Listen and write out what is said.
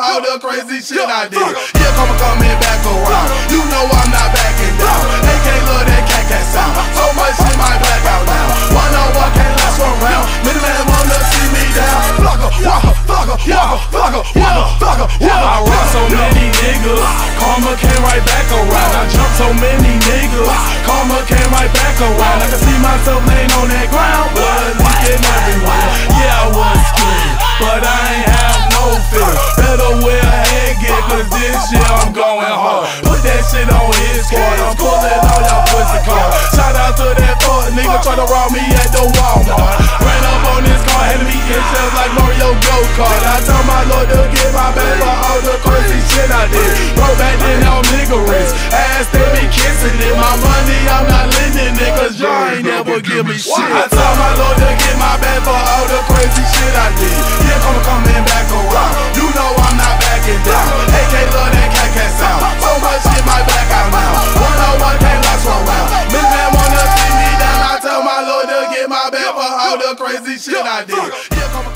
my back for all the crazy shit I did. Yeah, come coming back around. You know I'm not backing down. AK love that cat cat sound. So much shit my black out now. One on one can't last one round. Middle man wanna see me down. Flugger, walker, flugger, walker, flugger, walker, flugger, walker. I rock so many niggas. Karma came right back around. I jump so many niggas. Karma came right back around. I can see myself that shit on his card. I'm pulling all y'all pussy cars. Shout out to that fuck nigga try to rob me at the Walmart. Ran up on this car, had me in shells like Mario Go Kart. I told my lord to get my back for all the crazy shit I did. Bro, back then I'm niggerous. Ass they be kissing it. My money, I'm not lending it, cause y'all ain't never give me shit. all the crazy shit I did. Here come